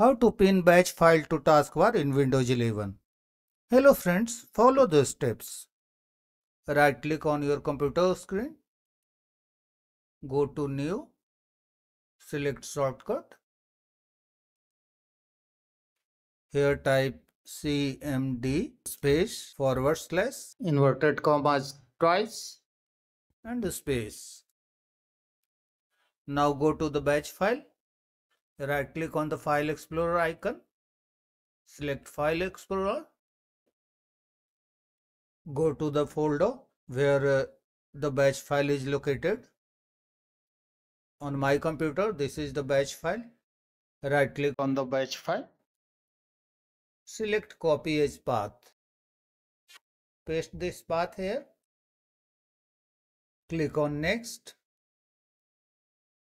How to pin batch file to taskbar in Windows 11. Hello friends, follow the steps. Right click on your computer screen. Go to new. Select shortcut. Here type cmd space forward slash inverted commas twice and space. Now go to the batch file. Right click on the file explorer icon. Select file explorer. Go to the folder where uh, the batch file is located. On my computer, this is the batch file. Right click on the batch file. Select copy as path. Paste this path here. Click on next.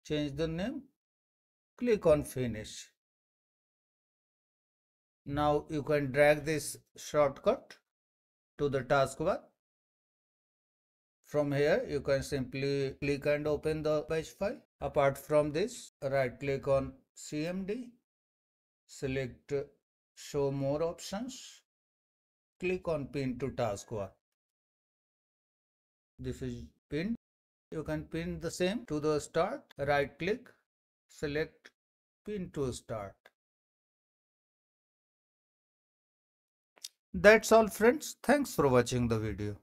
Change the name. Click on finish. Now you can drag this shortcut to the taskbar. From here, you can simply click and open the batch file. Apart from this, right click on CMD, select show more options, click on pin to taskbar. This is pinned. You can pin the same to the start, right click, select pin to start. That's all friends. Thanks for watching the video.